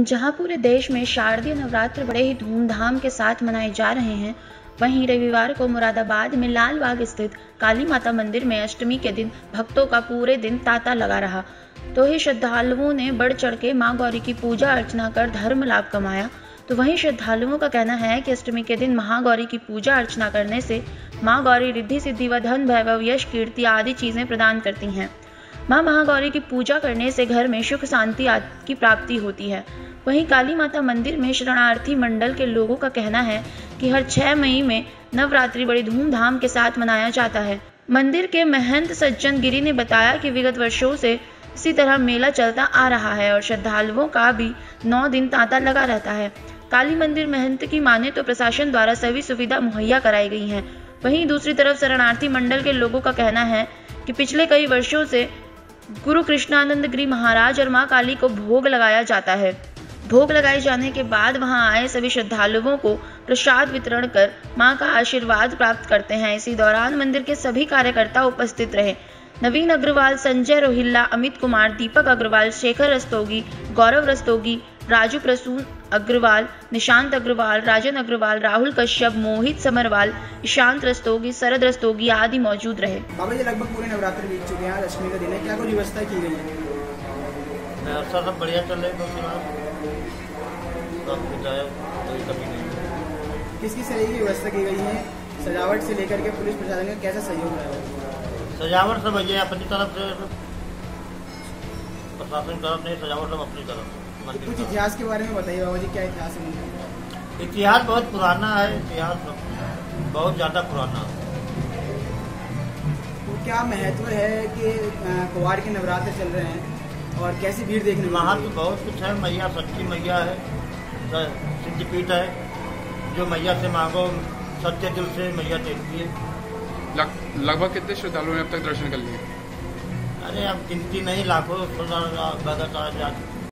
जहाँ पूरे देश में शारदीय नवरात्र बड़े ही धूमधाम के साथ मनाए जा रहे हैं, वहीं रविवार को मुरादाबाद में लाल बाग स्थित काली माता मंदिर में अष्टमी के दिन भक्तों का पूरे दिन तांता लगा रहा। तो ही श्रद्धालुओं ने बढ़ चढ़ के माँ गौरी की पूजा अर्चना कर धर्म लाभ कमाया। तो वहीं श्रद्धालुओं का कहना है कि अष्टमी के दिन महागौरी की पूजा अर्चना करने से माँ गौरी रिद्धि सिद्धि व धन वैभव, यश, कीर्ति आदि चीज़ें प्रदान करती हैं। माँ महागौरी की पूजा करने से घर में सुख शांति की प्राप्ति होती है। वहीं काली माता मंदिर में शरणार्थी मंडल के लोगों का कहना है कि हर छह मई में नवरात्रि बड़ी धूमधाम के साथ मनाया जाता है। मंदिर के महंत सज्जन गिरी ने बताया कि विगत वर्षों से इसी तरह मेला चलता आ रहा है और श्रद्धालुओं का भी नौ दिन तांता लगा रहता है। काली मंदिर महंत की माने तो प्रशासन द्वारा सभी सुविधा मुहैया कराई गई है। वहीं दूसरी तरफ़ शरणार्थी मंडल के लोगों का कहना है कि पिछले कई वर्षों से गुरु कृष्णानंद गिरी महाराज और माँ काली को भोग लगाया जाता है। भोग लगाए जाने के बाद वहाँ आए सभी श्रद्धालुओं को प्रसाद वितरण कर माँ का आशीर्वाद प्राप्त करते हैं। इसी दौरान मंदिर के सभी कार्यकर्ता उपस्थित रहे। नवीन अग्रवाल, संजय रोहिल्ला, अमित कुमार, दीपक अग्रवाल, शेखर रस्तोगी, गौरव रस्तोगी राजू प्रसून अग्रवाल निशांत अग्रवाल राजन अग्रवाल राहुल कश्यप मोहित समरवाल ईशांत रस्तोगी शरद रस्तोगी आदि मौजूद रहे। बाबा जी लगभग पूरे नवरात्र बीत चुके हैं आज अष्टमी का दिन है। क्या कोई व्यवस्था की गई है? व्यवस्था सब बढ़िया चल रही है किस किस तरह की व्यवस्था की गई है? सजावट से लेकर के पुलिस प्रशासन का कैसा सहयोग रहा है? सजावट सब भैया अपनी तरफ़ से। प्रशासन तरफ़ नहीं सजावट सब अपनी तरफ़ से। मंदिर कुछ इतिहास के बारे में बताइए बाबा जी क्या इतिहास है मंदिर इतिहास बहुत पुराना है इतिहास बहुत ज़्यादा पुराना। है तो क्या महत्व है कि कुवार के नवरात्र चल रहे हैं और कैसी भीड़ देखने वहाँ तो बहुत कुछ है मैया सच्ची मैया है सिद्धपीठ है जो मैया से मांगो सच्चे दिल से मैया देती है। लगभग कितने श्रद्धालुओं ने अब तक दर्शन कर लिए? अरे अब गिनती नहीं लाखों श्रद्धालु भगत आ जा